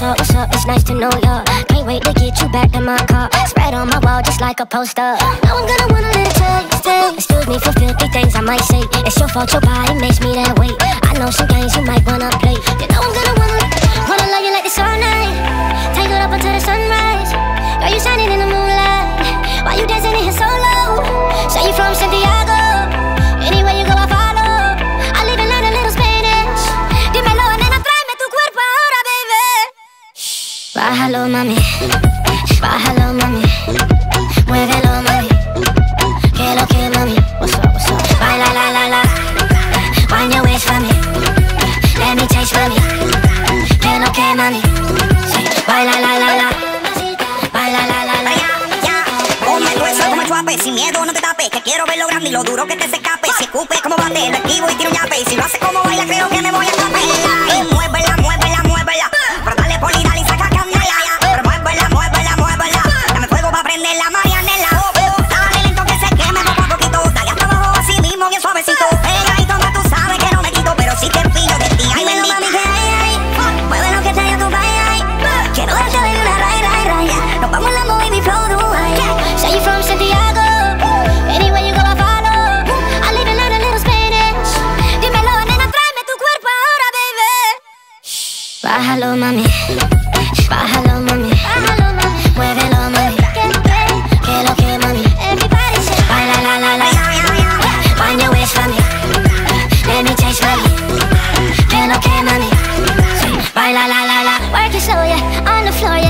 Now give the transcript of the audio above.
nice to know ya. Can't wait to get you back in my car. Spread on my wall just like a poster. Now I'm gonna wanna let it taste, taste. Excuse me for filthy things I might say. It's your fault, your body makes me that way. I know some games you might wanna play. You know I'm gonna wanna Bájalo, mami. Bájalo, mami. Muévelo, mami. Que lo que, mami. What's up? Baila, la, la, la. Wind your waist me. Let me taste me. Que lo que, mami. Baila, la, la, la. Baila, la, la, la. Ponme grueso como el chuape, sin miedo no te tapes Que quiero ver lo grande y lo duro que te se escape Si escupe como bate, lo esquivo y tiro un yape si lo hace como baila creo que me voy a Bájalo mami, bájalo mami, muévelo mami, que lo que mami, baila la la la, find your ways for me. let me taste mami, que lo que mami, baila la la la, work it slow yeah, on the floor yeah.